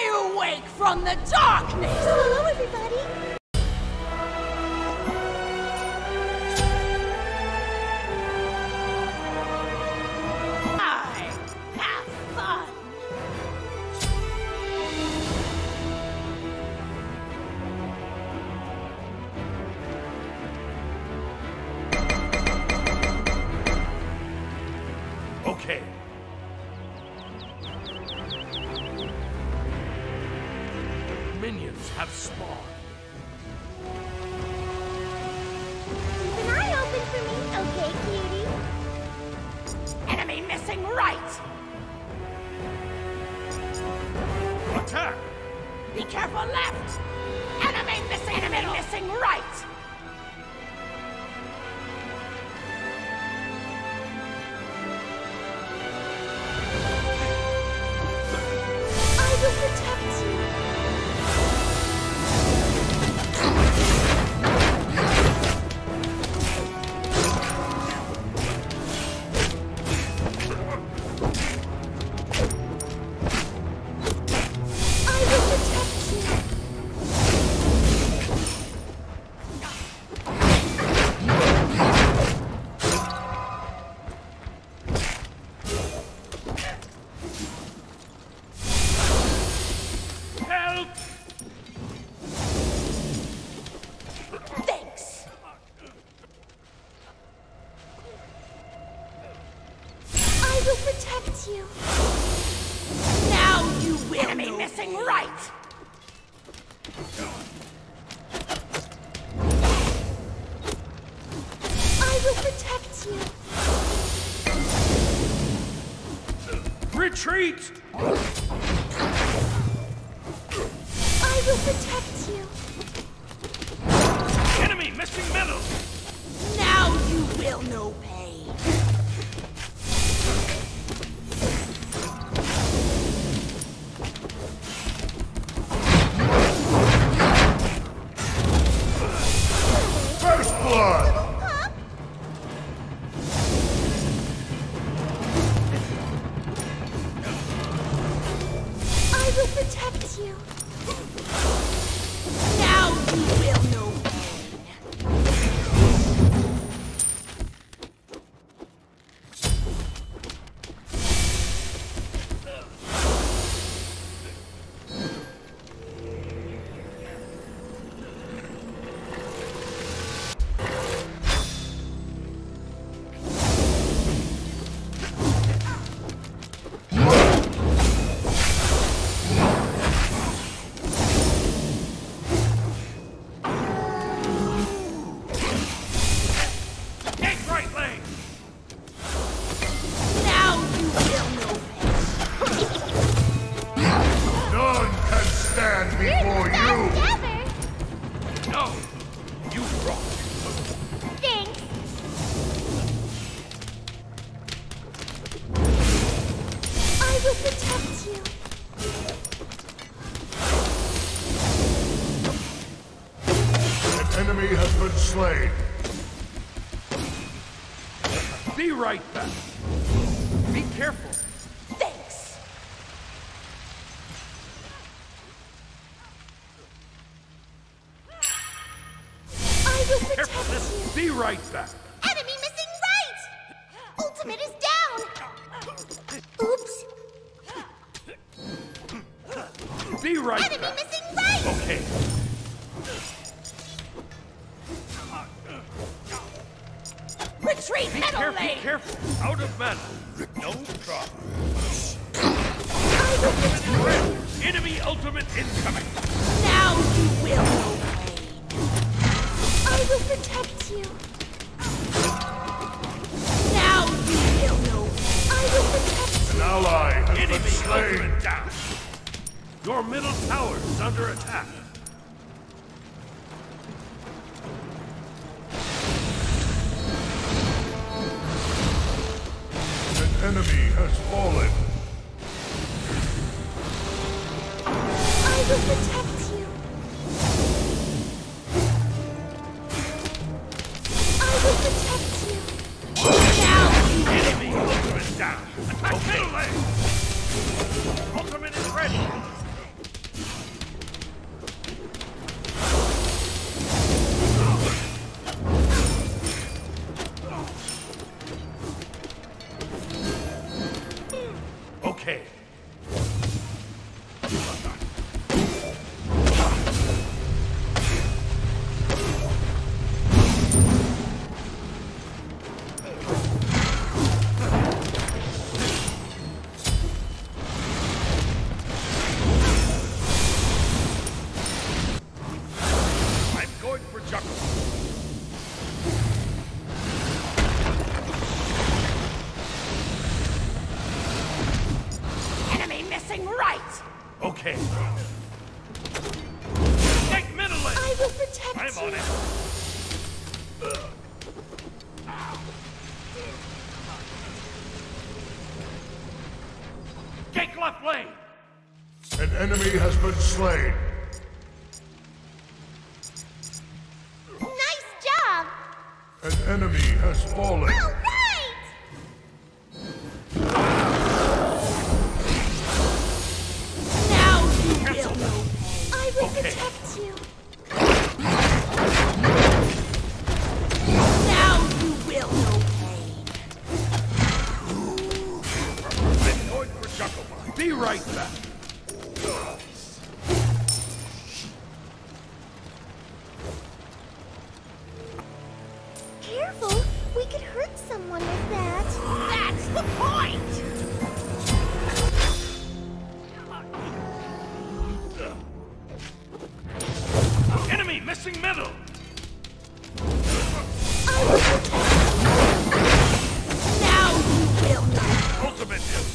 I awake from the darkness! Hello, everybody. Careful left! Retreat! I will protect you. Enemy missing middle! Now you will know pain! Before you! Together. No! You rock! Thanks. I will protect you. An enemy has been slain. Be right back! Be careful! Be right back! Enemy missing right. Ultimate is down. Oops. Be right Enemy back! missing right. Okay. Retreat Be middle careful, lane! careful! Out of mana! No problem. I will protect. Enemy ultimate incoming! Now you will know pain! I will protect you. Now you will know! I will protect An ally has been Enemy slain. down! Your middle tower is under attack! An enemy has fallen. I will protect protect I'm you. on it. Take left lane. An enemy has been slain. Nice job. An enemy has fallen. All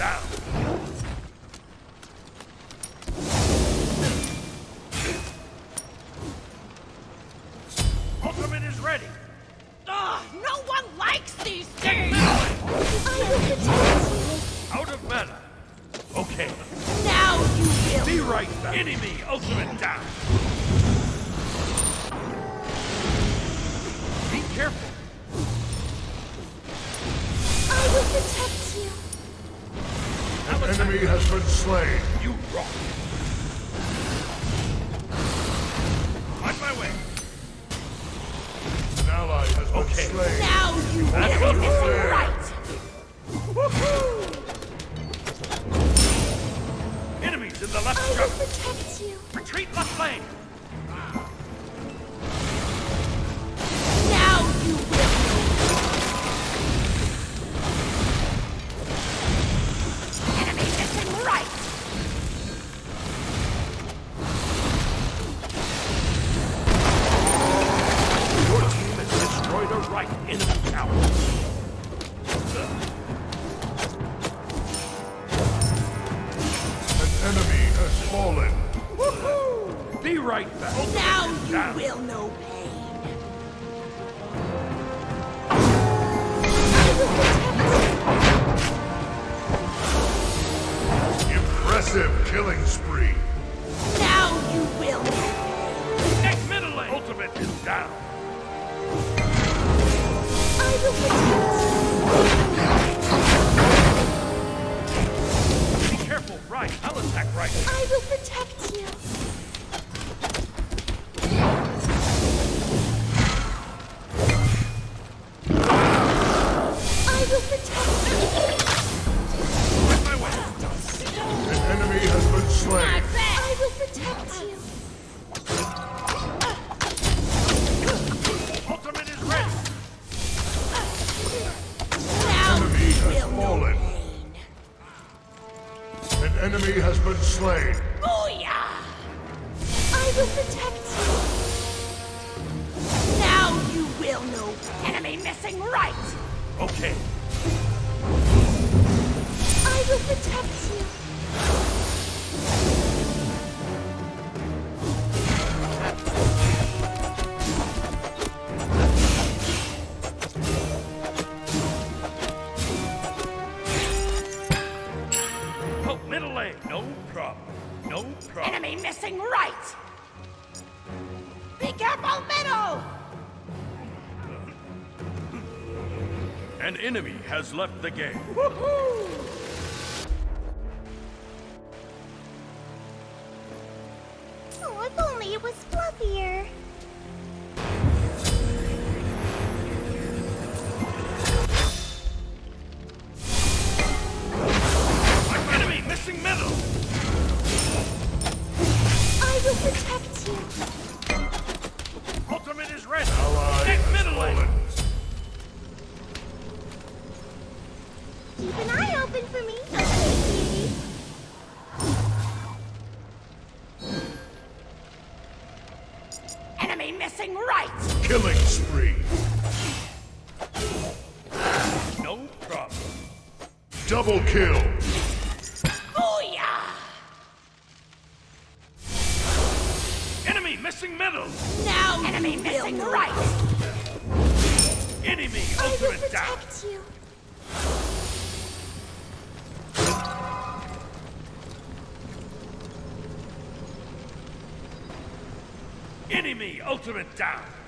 down. Ultimate is ready. Ugh, no one likes these things! I will protect Out of mana. Okay. Now you will. Be right back. Enemy ultimate down. Be careful. I will protect you. An enemy has been slain. You rock. On my way. An ally has been Okay. slain. Now you killing spree. Now you will. Next middle lane. Ultimate is down. I will protect you. Be careful, right. I'll attack right. I will protect you. Been slain. Booyah! I will protect you. Now you will know. Enemy missing right. Okay. I will protect you. Careful, middle. An enemy has left the game. Oh, if only it was fluffier. missing right! Killing spree! No problem. Double kill! Booyah! Enemy missing middle! Now Enemy missing right! Enemy I ultimate will protect down! You. Enemy ultimate down!